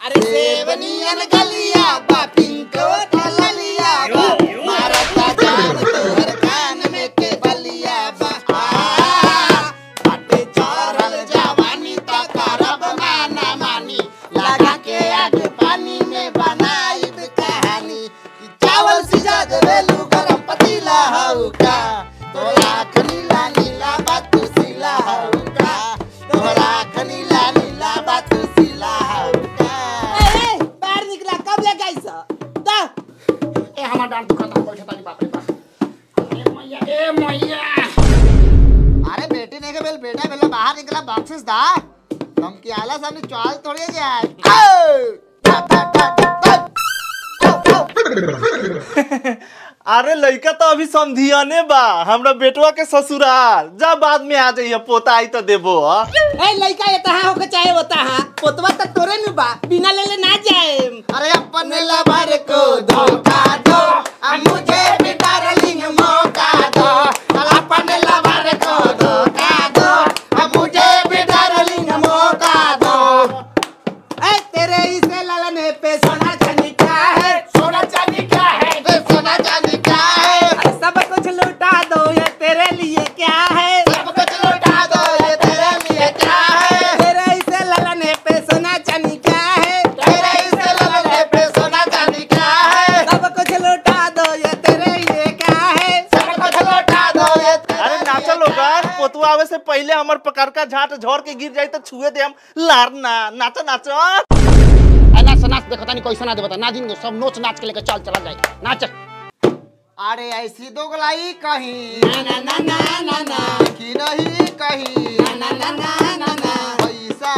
अरे सेवनियन गलिया हमार डांट बैठे तानी बाप रे बाप ए मैया ए मैया अरे बेटी ने के बेल बेटा बेला बाहर निकला बॉक्सेस दा हम की आला सामने चाल थोड़ी जाए। आओ, आओ। अरे लड़का तो अभी समझियाने बा हमरा बेटवा के ससुराल जा बाद में आ जाइए पोता आई तो देबो हाँ? ए लइका ये तहा होके चाहे होता हा पोतवा तक तोरे नु बा बिना ले ले ना जाए अरे अपने लवर को धोखा पहले हमार पकड़ का झाट झोर के गिर जाए तो छुए दे हम। लारना नाच ऐना ए, नाच नाच नहीं कोई सुना ना देवता ना दिन सब नोच नाच के लेके चल चला जाए नाच अरे ऐसी दोगलाई कहीं। ना ना ना ना ना ना। कि नहीं कहीं। ना ना ना ना ना। पैसा।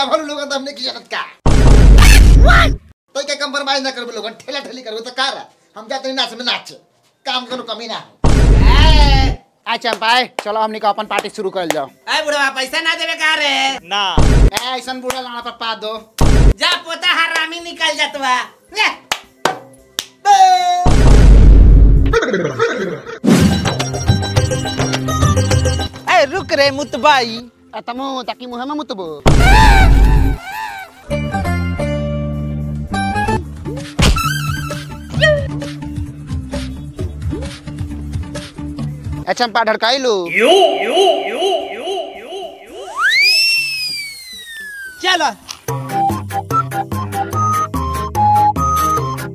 चावल लोग तो हमने की ज़रूरत का तो क्या कंप्रोमाइज ना करबो लोगन ठेला ठेली करबो तो कार हम जाते नाच में नाच। काम करो कमी ना आ चंपाए चलो हमने का अपन पार्टी शुरू कर जाओ। ए बुढ़वा पैसा ना देवे का रे? ना। ए ऐसन बूढ़ा लाना पर पा दो। जा पोता हरामी निकल जातवा ए रुक रे मुतबाई। मुँह में मुतबो ए चंपा ढड़काई लो चलो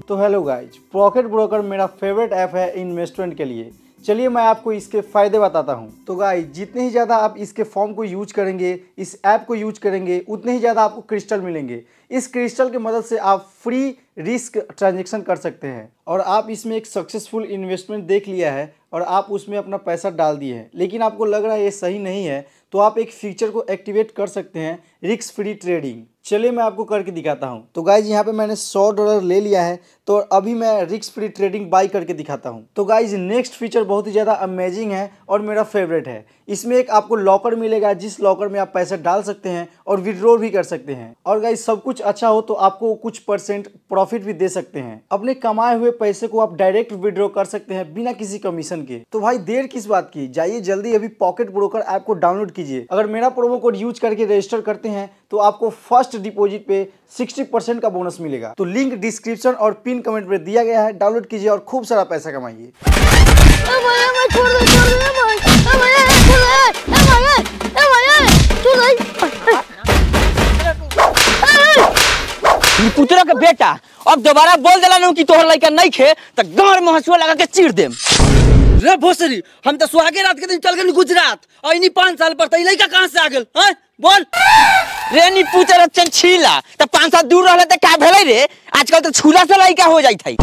तो हेलो गाइज़ पॉकेट ब्रोकर मेरा फेवरेट ऐप है इन्वेस्टमेंट के लिए। चलिए मैं आपको इसके फ़ायदे बताता हूँ। तो गाइज़ जितने ही ज़्यादा आप इसके फॉर्म को यूज़ करेंगे, इस ऐप को यूज़ करेंगे, उतने ही ज़्यादा आपको क्रिस्टल मिलेंगे। इस क्रिस्टल की मदद से आप फ्री रिस्क ट्रांजेक्शन कर सकते हैं। और आप इसमें एक सक्सेसफुल इन्वेस्टमेंट देख लिया है और आप उसमें अपना पैसा डाल दिए हैं। लेकिन आपको लग रहा है ये सही नहीं है तो आप एक फीचर को एक्टिवेट कर सकते हैं रिस्क फ्री ट्रेडिंग चलिए मैं आपको करके दिखाता हूँ। तो गाइज़ यहाँ पे मैंने 100 डॉलर ले लिया है तो अभी मैं रिस्क फ्री ट्रेडिंग बाई करके दिखाता हूँ। तो गाइज़ नेक्स्ट फीचर बहुत ही ज़्यादा अमेजिंग है और मेरा फेवरेट है। इसमें एक आपको लॉकर मिलेगा, जिस लॉकर में आप पैसा डाल सकते हैं और विड्रॉ भी कर सकते हैं। और गाइज़ सब कुछ अच्छा हो तो आपको कुछ परसेंट प्रॉफिट भी दे सकते हैं। अपने कमाए हुए पैसे को आप डायरेक्ट विड्रॉ कर सकते हैं बिना किसी कमीशन के। तो भाई, देर किस बात की? जाइए जल्दी अभी पॉकेट ब्रोकर ऐप को डाउनलोड कीजिए। अगर मेरा प्रोमो कोड यूज़ करके रजिस्टर करते हैं तो आपको फ़र्स्ट डिपॉजिट पे 60 परसेंट का बोनस मिलेगा। तो लिंक डिस्क्रिप्शन और पिन कमेंट में दिया गया है डाउनलोड कीजिए और खूब सारा पैसा कमाइए। पुतरा के बेटा अब दोबारा बोल देला कि तोहर लइका नहीं खे तो गाँव में हंसुआ लगा के चीर देम। रे भोसरी हम तो सुहागे रात के दिन चल गए गुजरात और इन्हीं पाँच साल पर तई लइका कहाँ से आ गेल हैं? बोल। रे नी पूछे रचन छीला। त पाँच साल दूर रहले त का भेलै रे? आजकल तो छूला से लइका हो जाई थई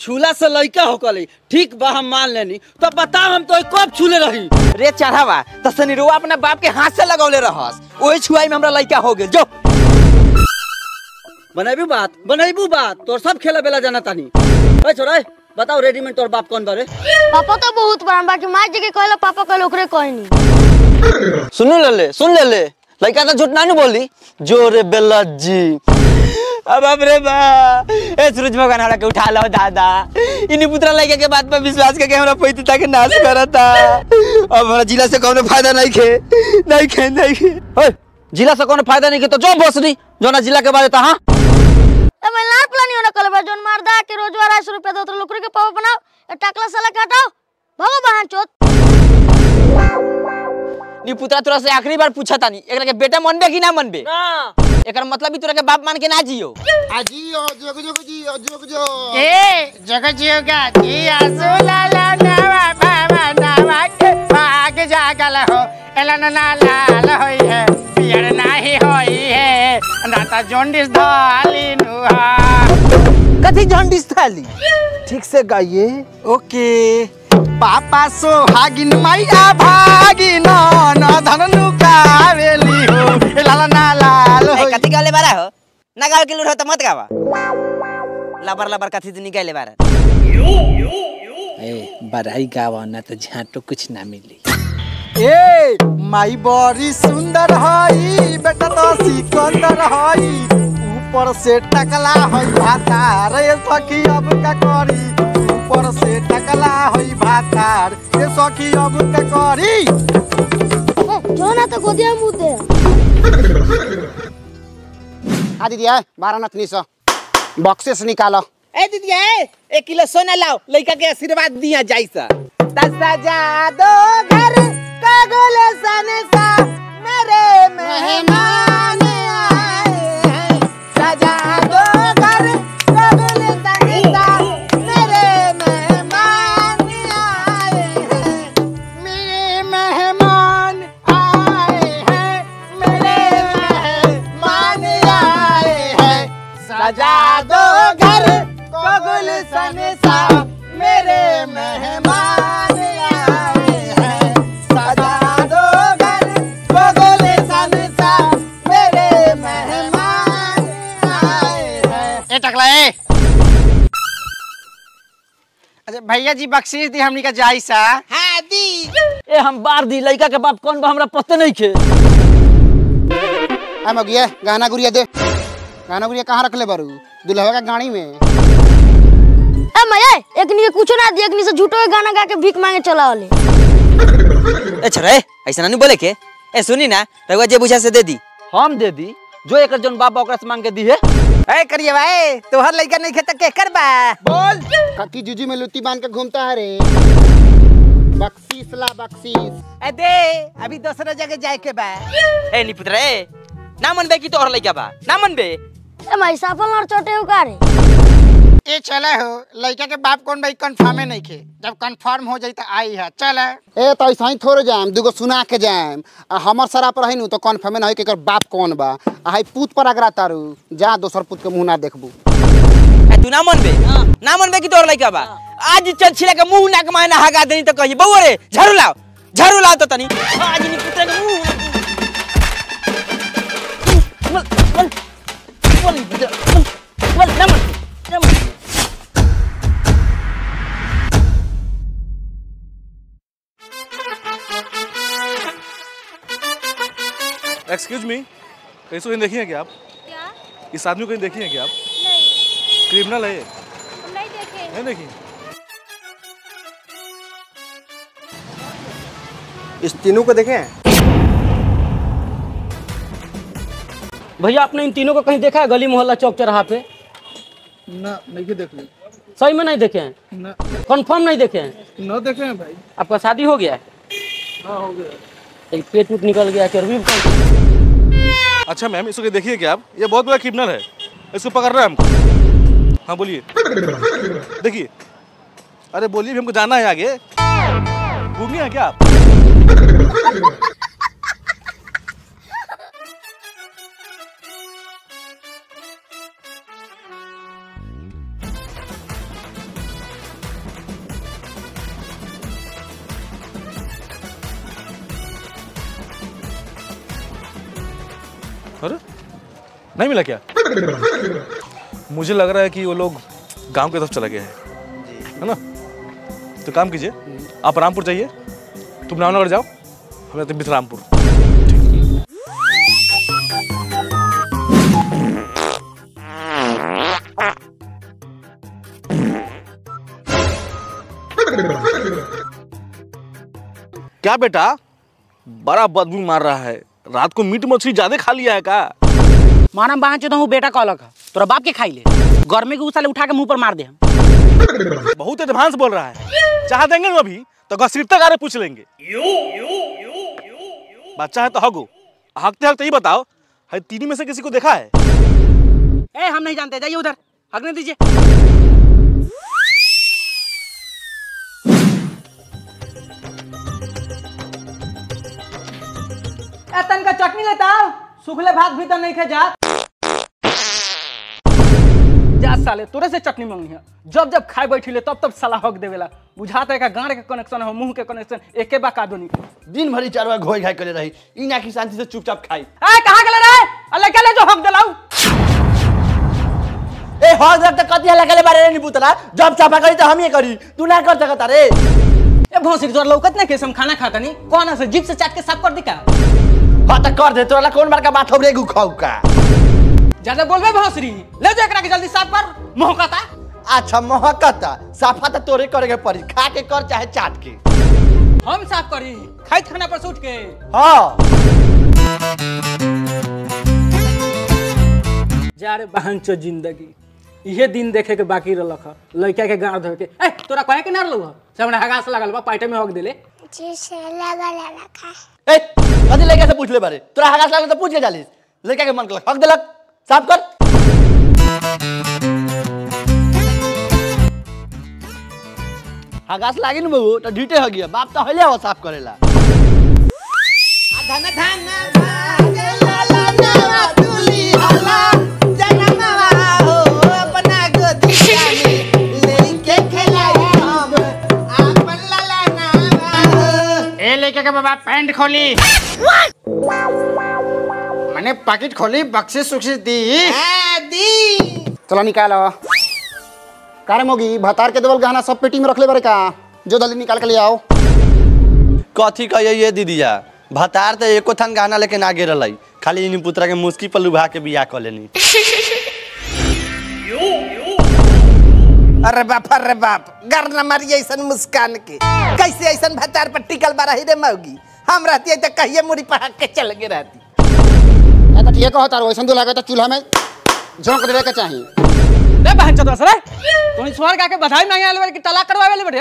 छूला से लइका हो कली ठीक बा हम मान लेनी। तो बताओ हम तो कब छूले रही। रे चढ़ावा। तो सनीरुआ अपने बाप के हाथ से लगौले रहस। ओही छुआई में हमरा लइका हो गेल। जो। बनाइबू बात बनाइबू बात। तोर सब खेला बेला जाना तानी ए छोरा बताओ रेडीमेड तोर बाप कौन बारे पापा तो बहुत बड़ा बाकी माँ जी के कहला पापा कहले ओकरे कहनी। सुन ले ले, सुन ले ले। लइका तो झूठ ना नु बोली? जोरे बेला जी। अब अब रे बा। ए, सूरज भगवान हमरा के उठा लो, दादा। इनी पुत्रा लइका के बात पर विश्वास करके हमरा पैतता के नाश करता। अब हमरा जिला से कोनो फ़ायदा नहीं खे। नहीं खे नहीं खे। ओए, जिला से कोनो फ़ायदा नहीं खे तो जो बसनी जो ना जिला के बारे ता हाँ। ए, मैं लाल प्लानी होना कहले बा जोन मारदा के रोज 250 रुपया दो तो ओकरे के पापा बनाओ टाकला साला के हटाओ भागो बहन चोत। नी पुत्रा तोरा से आखिरी बार पूछा तानी एकरा के बेटा मनबे कि ना मनबे ना एकर मतलब भी तोरा के बाप मान के ना जियो जियो जोग जोग जियो जोग जो ए जग जियोगा जिया सुला ला नवा बाबा नवा के भाग जागल हो एलन ना लाल होई है पियर नाही होई है नाता जोंडिस धाली नुहा। कथी ठीक से गाइए। ओके। पापा सोहागिन मैया भागिन न धनु कावेली हो लाला ना लाल होई। कथी गाले बारा हो? ना गावे के लूट हो तो मत गावा। लबर लबर कथी दिन निकाले बारा। ए बड़ाई गावा ना तो झाटो कुछ ना मिली। ए माई बड़ी सुंदर हई बेटा तो सिकंदर हई। ऊपर से टकला हई भातार ए सखी अब का करी? ऊपर से टकला हई भातार ए सखी अब का करी? जो ना तो गोदिया दे आ दीदी बारह नथनी सौ बक्से से निकालो। ए दीदी एक किलो सोना लाओ लड़का के आशीर्वाद दिया जाई सा सजा दो घर का गोल सन सा मेरे मेहमान सजा दो गुलशन सा मेरे मेहमान आए हैं। सजा दो घर गुलशन सा मेरे मेहमान आए हैं। ए टकला ए। अच्छा भैया जी बख्शीश दी हमनी का जाई सा। हाँ दी। ए हम बार दी लइका के बाप कौन बा हमरा पते नहीं खे आ मगिया गहना गुड़िया दे। गहना गुड़िया कहाँ रख ले बारू? दुल्हवा का गाड़ी में। मैया एकनी के कुछो ना दिया एकनी से झूठो के गाना गा के भीख मांगे चला वाले ए छोरा ऐसा ना नहीं बोले के ए सुनी ना रघुआ जे बुझा से दे दी हम दे दी जो एकर जोन बाप ओकरा से मांग के दी है ए करिए भाई तोहर लड़का नहीं खेता के कर बा बोल कथी जुजी में लुत्ती बाँध के घूमता है रे बख्शीस ला बख्शीस ए दे अभी दूसरा जगह जाए के बा ए नी पुत्रा ए ना मनबे की तोहर लइका बा ना मनबे ए मैं साफल और छोटे उकारे ए चले हो लड़का के बाप कौन भाई कंफर्मे नहीं खे जब कंफर्म हो जाई तो आई है चले ए तो ऐसा ही थोड़े जाम दूगो सुना के जाम आ हमर सरा पर रही तो कन्फर्म ना होई कि बाप कौन बा आ हाई पूत पर अगरा तारू जा दोसर पूत के मुँह ना देखबू तू ना मनबे ना मनबे की तोहर लइका बा आज चल छिला के मुँह नाक मायना हगा देनी तो कही बउआ रे झाड़ू लाओ झाड़ू लाओ तो तनी आज नी पुत्रा के मुँह बोल बोल बोल बोल ना मन ना मन एक्सक्यूज मी कहीं कहीं देखी हैं क्या आप? क्या? इस आदमी को कहीं देखी हैं क्या आप? नहीं। क्रिमिनल है ये। नहीं देखे। नहीं देखी? इस तीनों को देखें भैया आपने इन तीनों को कहीं देखा है गली मोहल्ला चौक चौराहा पे? ना नहीं देख ली। सही में नहीं देखे हैं? ना। कंफर्म नहीं देखे हैं? न देखे हैं भाई। आपका शादी हो गया है? हाँ हो गया। पेट उट निकल गया चर्बी अच्छा मैम, इसको देखिए क्या आप? ये बहुत बड़ा क्रिमिनल है। इसको पकड़ पकड़ना है हमको हाँ बोलिए। देखिए। अरे बोलिए हमको जाना है आगे। घूमिए क्या आप? नहीं मिला क्या? मुझे लग रहा है कि वो लोग गाँव की तरफ़ चला गया है। है ना? तो काम कीजिए। आप रामपुर जाइए। तुम रामनगर जाओ। हम जाते हैं बिथरामपुर। क्या बेटा? बड़ा बदबू मार रहा है। रात को मीट मछली ज़्यादा खा लिया है का? मानम बहान चो हूँ बेटा कहलक ह। तोरा बाप के खाई ले। गर्मी के उसाले उठा के मुँह पर मार दे हम। बहुत एडवांस बोल रहा है। चाह देंगे ना अभी तो घसीटते गारे पूछ लेंगे। बच्चा है तो हगो। हकते हकते ही बताओ है तीनी में से किसी को देखा है? ए हम नहीं जानते जाइए उधर। हगने दीजिए। ए का चटनी लेता सुखले भात भी तो नहीं खे जा जा साले तोरे से चटनी मांगनी है। जब जब खाए बैठी ले तब तब साला हक देवेला बुझाता है का गांड के कनेक्शन है मुँह के कनेक्शन एके बा का दोनी दिन भरी चार बार घोई घाई करे रही। ई ना की शांति से चुपचाप खाई। ए कहाँ गेले रे अल्लाह के ले जो हक दिलाऊ। ए हर जब तक कति हल्ला करे बारे नहीं पुतला जब चापा करी तो हम ही करी। तू ना कर सकता रे। ए भौंसी तोर लौकत ना कैसे हम खाना खाता नहीं? कौन से? जीप से चाट के साफ़ कर दी का हाँ तो कर दे। तोरा कौन बार का बात हो रे गुखाऊ का। ज़्यादा बोलबे भौंसरी। ले जा एकरा के जल्दी साफ़ कर। मोहकता। अच्छा महकता। साफा तो तोरे करे के पड़ी खा के कर चाहे चाट के। हम साफ़ करी। खाई खाना पर से उठ के। हाँ। जा रे बहन ज़िंदगी। इहे दिन देखे के बाकी रहलक ह। लड़का के गाड़ धो के। ए तोरा कहे के ना रहलू ह से हगास लागल बा पाइटे में हक देले। जिसे लगा रखा ए कथी लड़का से पूछ ले बारे। तोरा हगास लागल तो पूछ के जालिस। लड़का के मन कलक हक देलक। साफ़ कर। हगास लागी न बहू तो ढीटे हो गया। बाप तो हले हो साफ़ करेला। धन धन लेके के बाबा पैंट खोली। मैंने पैकेट खोली बक्सी सुक्सी दी। आ, दी। चलो निकालो। कार मोगी भतार के देवल गहना सब पेटी में रख ले बारे का जो जल्दी निकाल के ले आओ। कथी कहिए ये दीदिया भतार तो एको थान गाना लेके ना गिरल है खाली इन पुत्रा के मुस्की पर लुभा के बियाह कर लेनी। अरे बाप अरे बाप। गर न मारी ऐसन मुस्कान के। कैसे ऐसन भतार पर टिकल बा रही रे मौगी? हम रहती है तो कहिए मुड़ी पहाड़ के चल के रहती। ए तो ठीक कहता वैसे तो लगे तो चूल्हा में झोंक देवे के चाहिए रे बहन चो रे तोनी स्वर्ग आके बधाई मांगे आले कि तलाक करवावे ले बड़े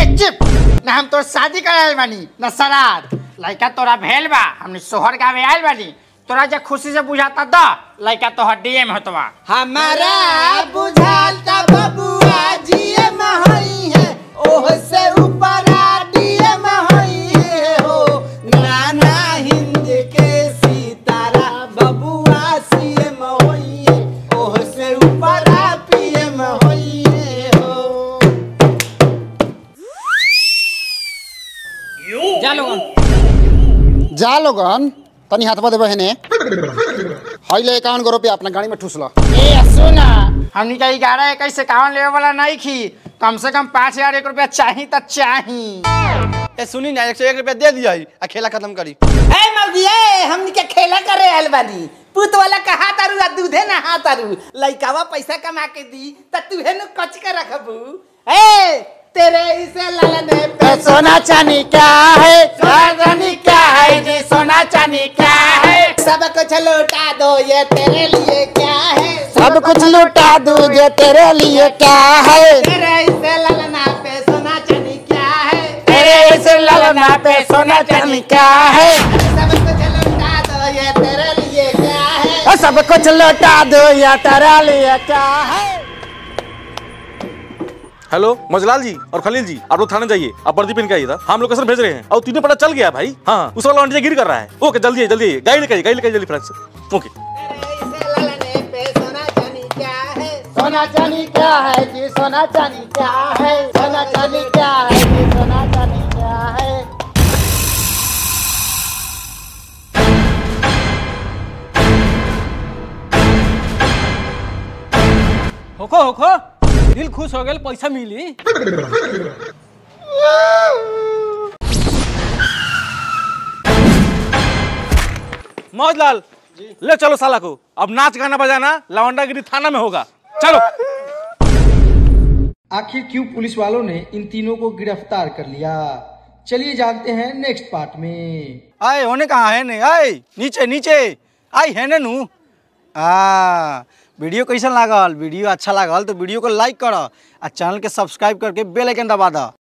एक चिप! ना हम तोर शादी करायल बानी ना सराद लड़का तोरा भेल बा हमने सोहर गावे आयल बानी। तोरा जे खुशी से बुझाता द लड़का तोहर डीएम होतवा हमारा बुझाता बबुआ जा लोगन जा लोगन तनी हाथवा दे बहने हई ले इक्यावन गो रुपया अपना गाड़ी में ठूस लो ए सुना। हमनी का ग्यारह इक्कीस इक्यावन लेवे वाला नहीं खी। कम से कम पाँच हज़ार एक रुपया चाही तो चाही। ए सुनी ना एक सौ एक रुपया दे दिया आ खेला खत्म करी। ए मौगी ए हमनी के खेला करे आयल बानी। पुत वाला कहा तारू आ दूधे ना हा तारू लइकावा पैसा कमा के दी त तुहे नु कच के रखबू। ए तेरे इसे ललन पे सोना चांदी क्या है? सोना चांदी क्या है जी सोना चांदी क्या है? सब कुछ लौटा दो ये तेरे लिए क्या है? सब कुछ लुटा दो ये तेरे लिए क्या है? तेरे इसे ललना पे सोना चांदी क्या है? तेरे इस ललना पे सोना चांदी क्या है? सब कुछ लौटा दो ये तेरे लिए क्या है? सब कुछ लौटा दो ये तेरे लिए क्या है? हेलो मजलाल जी और खलील जी आप लोग थाने जाइए आप वर्दी पहन के आइए था। हम लोग भेज रहे हैं। और तीनों पता चल गया भाई। हाँ उस वाला ऑंटी गिर कर रहा है। ओके जल्दी जल्दी गाड़ी लेकर गाड़ी लेकर जल्दी फ्रांस ओके। सोना चांदी क्या है जी? सोना चांदी क्या है? सोना चांदी क्या है जी? सोना चांदी क्या है? होखो होखो। दिल खुश हो गए पैसा मिली। मौजलाल ले चलो साला को अब नाच गाना बजाना लवंडागिरी थाना में होगा। चलो। आखिर क्यों पुलिस वालों ने इन तीनों को गिरफ़्तार कर लिया? चलिए जानते हैं नेक्स्ट पार्ट में। आए होने कहाँ है ने आए नीचे नीचे। आई है ने नू? आ वीडियो कैसा लागल? वीडियो अच्छा लागल तो वीडियो को लाइक करो और चैनल के सब्सक्राइब करके बेल आइकन दबा दो।